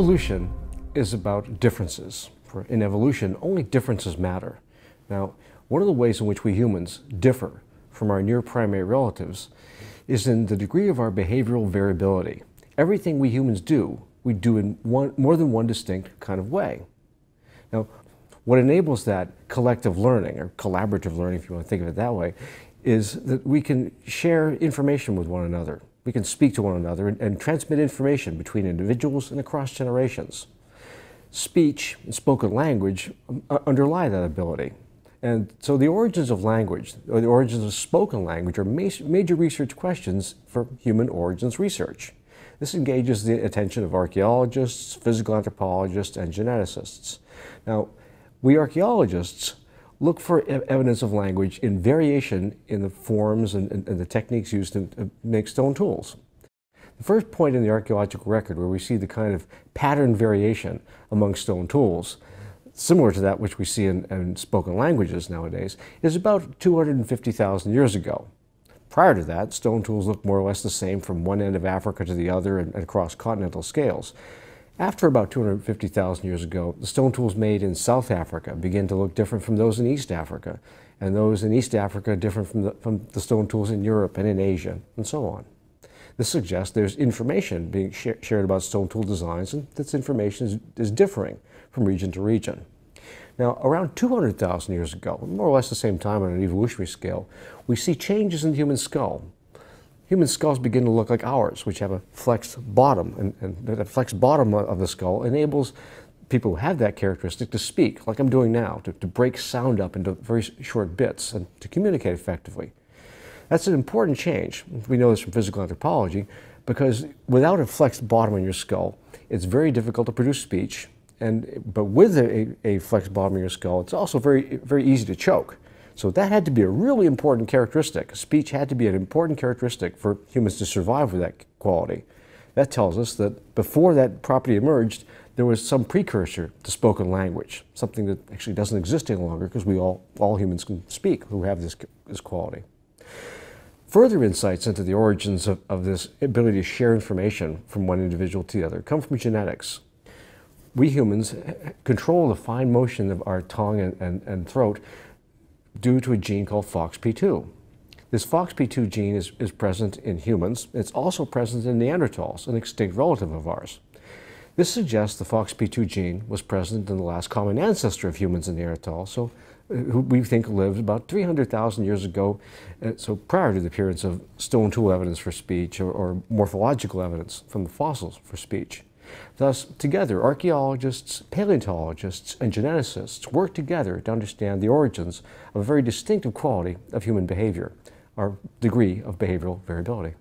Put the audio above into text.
Evolution is about differences. In evolution, only differences matter. Now, one of the ways in which we humans differ from our near primate relatives is in the degree of our behavioral variability. Everything we humans do, we do in one, more than one distinct kind of way. Now, what enables that collective learning, or collaborative learning, if you want to think of it that way, is that we can share information with one another. We can speak to one another and, and transmit information between individuals and across generations. Speech and spoken language um, underlie that ability. And so the origins of language, or the origins of spoken language, are major research questions for human origins research. This engages the attention of archaeologists, physical anthropologists, and geneticists. Now, we archaeologists look for evidence of language in variation in the forms and, and, and the techniques used to uh, make stone tools. The first point in the archaeological record where we see the kind of pattern variation among stone tools, similar to that which we see in, in spoken languages nowadays, is about 250,000 years ago. Prior to that, stone tools looked more or less the same from one end of Africa to the other and, and across continental scales. After about 250,000 years ago, the stone tools made in South Africa began to look different from those in East Africa, and those in East Africa different from the, from the stone tools in Europe and in Asia, and so on. This suggests there's information being sh shared about stone tool designs, and this information is, is differing from region to region. Now, around 200,000 years ago, more or less the same time on an evolutionary scale, we see changes in the human skull human skulls begin to look like ours, which have a flexed bottom. And, and the flexed bottom of the skull enables people who have that characteristic to speak, like I'm doing now, to, to break sound up into very short bits and to communicate effectively. That's an important change. We know this from physical anthropology because without a flexed bottom in your skull, it's very difficult to produce speech. And, but with a, a flexed bottom in your skull, it's also very, very easy to choke. So that had to be a really important characteristic. Speech had to be an important characteristic for humans to survive with that quality. That tells us that before that property emerged, there was some precursor to spoken language, something that actually doesn't exist any longer because we all, all humans can speak who have this, this quality. Further insights into the origins of, of this ability to share information from one individual to the other come from genetics. We humans control the fine motion of our tongue and, and, and throat due to a gene called FOXP2. This FOXP2 gene is, is present in humans. It's also present in Neanderthals, an extinct relative of ours. This suggests the FOXP2 gene was present in the last common ancestor of humans and Neanderthals, so uh, who we think lived about 300,000 years ago, uh, so prior to the appearance of stone tool evidence for speech or, or morphological evidence from the fossils for speech. Thus, together, archaeologists, paleontologists, and geneticists work together to understand the origins of a very distinctive quality of human behavior, our degree of behavioral variability.